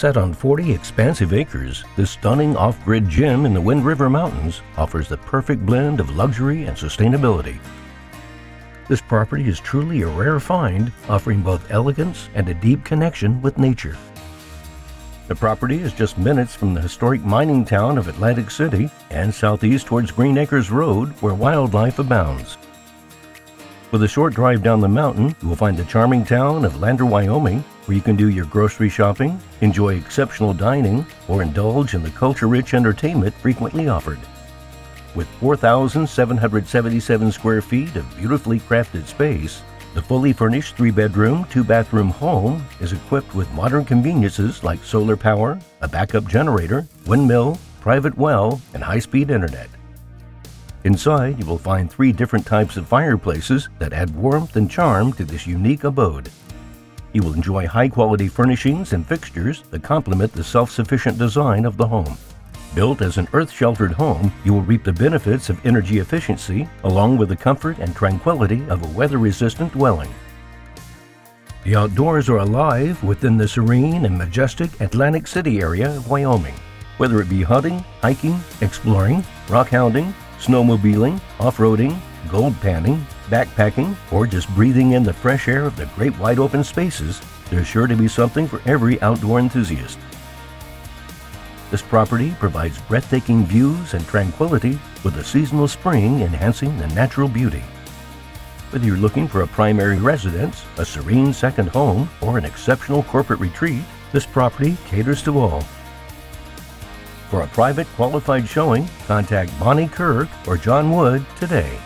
Set on 40 expansive acres, this stunning off-grid gym in the Wind River Mountains offers the perfect blend of luxury and sustainability. This property is truly a rare find, offering both elegance and a deep connection with nature. The property is just minutes from the historic mining town of Atlantic City and southeast towards Green Acres Road, where wildlife abounds. With a short drive down the mountain, you will find the charming town of Lander, Wyoming, where you can do your grocery shopping, enjoy exceptional dining, or indulge in the culture-rich entertainment frequently offered. With 4,777 square feet of beautifully crafted space, the fully furnished three bedroom, two bathroom home is equipped with modern conveniences like solar power, a backup generator, windmill, private well, and high speed internet. Inside, you will find three different types of fireplaces that add warmth and charm to this unique abode. You will enjoy high quality furnishings and fixtures that complement the self sufficient design of the home. Built as an earth sheltered home, you will reap the benefits of energy efficiency along with the comfort and tranquility of a weather resistant dwelling. The outdoors are alive within the serene and majestic Atlantic City area of Wyoming. Whether it be hunting, hiking, exploring, rock hounding, snowmobiling, off roading, gold panning, backpacking, or just breathing in the fresh air of the great wide open spaces, there's sure to be something for every outdoor enthusiast. This property provides breathtaking views and tranquility with a seasonal spring enhancing the natural beauty. Whether you're looking for a primary residence, a serene second home, or an exceptional corporate retreat, this property caters to all. For a private qualified showing, contact Bonnie Kirk or John Wood today.